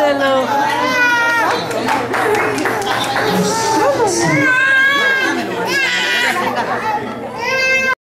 Marcelo.